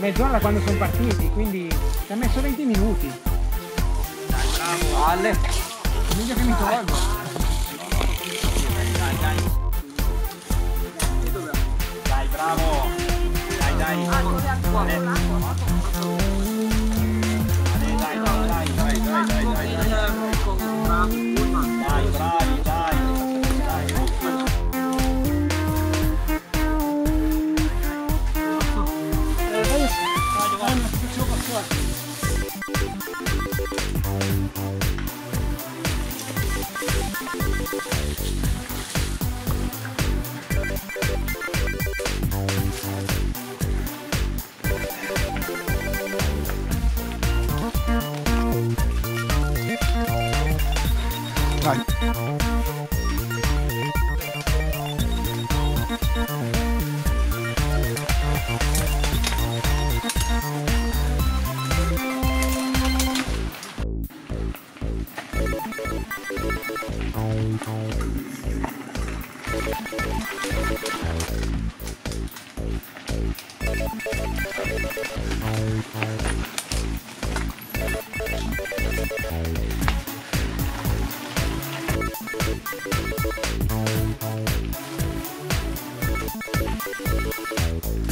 mezz'ora da quando sono partiti, quindi ci ha messo 20 minuti. Dai, bravo. Alle. Meglio che mi tolgo. Bye. Bye.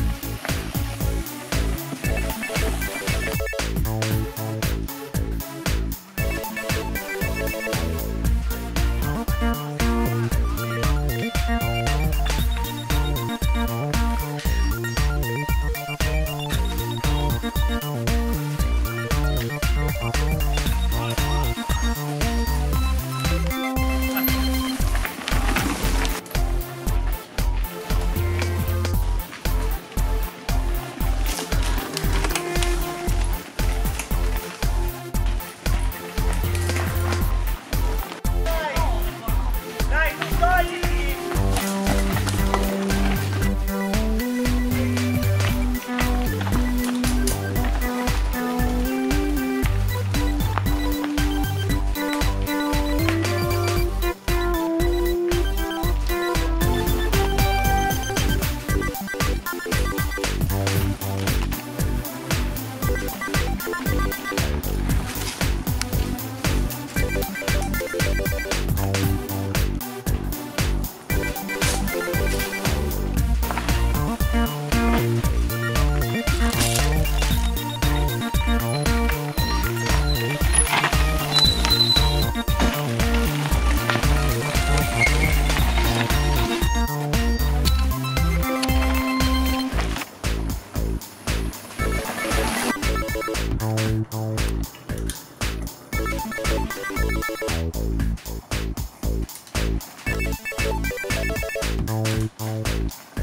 Thank you.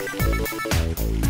Perché